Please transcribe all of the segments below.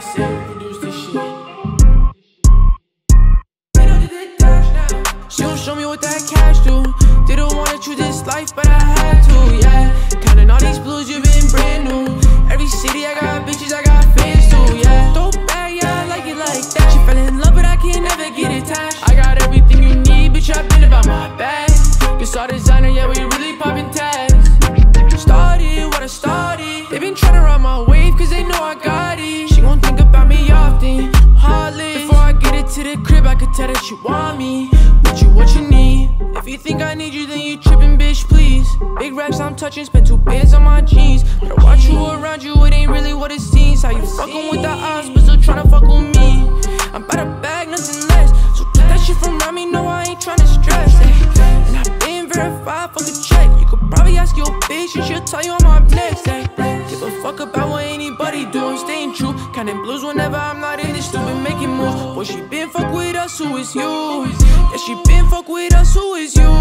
She don't show me what that cash do. Didn't wanna choose this life, but I had to, yeah. Me. What you, what you need? If you think I need you, then you trippin', bitch, please. Big racks I'm touching, spent two bands on my jeans. Better watch who around you, it ain't really what it seems. How you fuckin' with the odds, but still tryna fuck with me. I'm about to bag, nothing less. So keep that shit from around me, no, I ain't tryna stress. eh. And I've been verified, fuck a check. You could probably ask your bitch, and she'll tell you I'm up next. eh. Give a fuck about what anybody do, staying true. Counting blues whenever she been fuck with us, who is you? Yeah, she been fuck with us, who is you?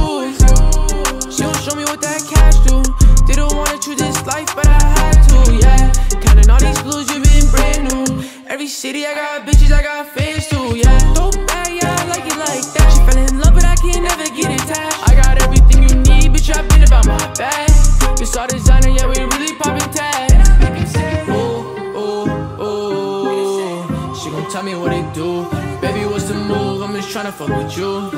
tell me what it do. Baby, what's the move? I'm just tryna fuck with you.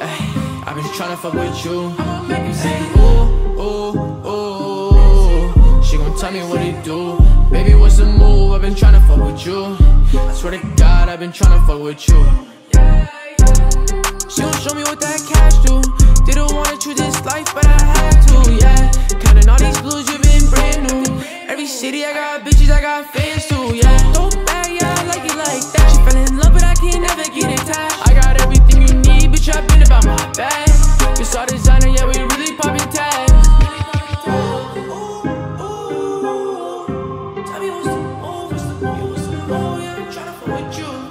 Ay, I've been tryna fuck with you. Ay, Ooh, ooh, ooh. She gon' tell me what it do. Baby, what's the move? I've been tryna fuck with you. I swear to God, I've been tryna fuck with you. She gon' show me what that cash do. Didn't wanna choose this life, but I had to, yeah. Counting all these blues, you've been brand new. Every city I got bitches, I got fans would you.